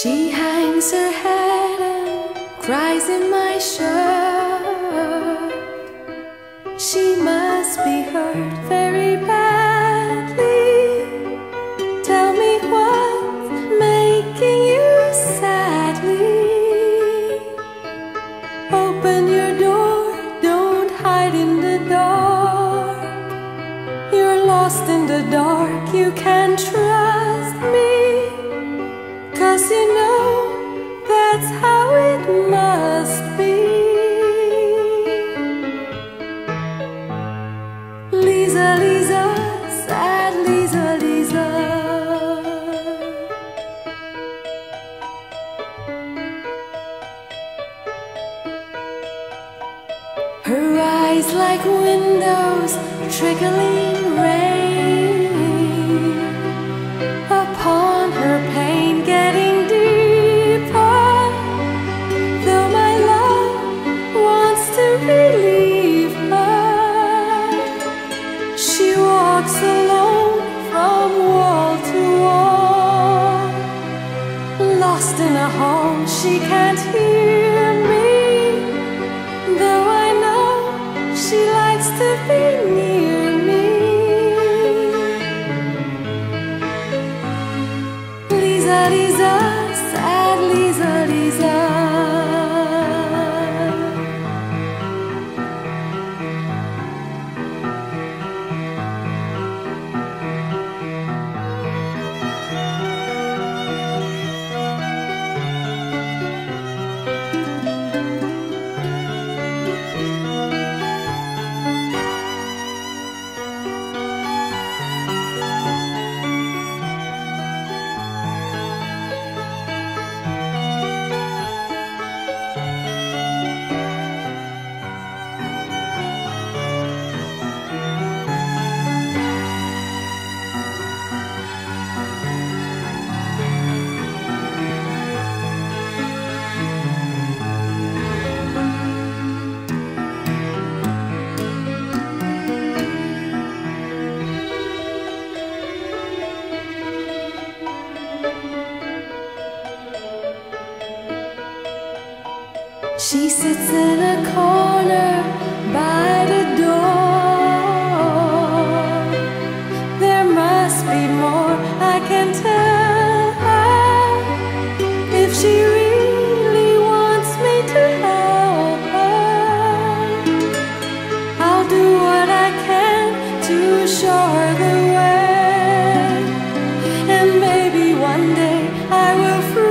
She hangs her head and cries in my shirt. Her eyes like windows, trickling rain upon her pain, getting deeper. Though my love wants to relieve her, she walks alone from wall to wall, lost in a home she can't Lisa, Lisa, sad Lisa, Lisa. She sits in a corner by the door. There must be more I can tell her if she really wants me to help her. I'll do what I can to show her the way, and maybe one day I will.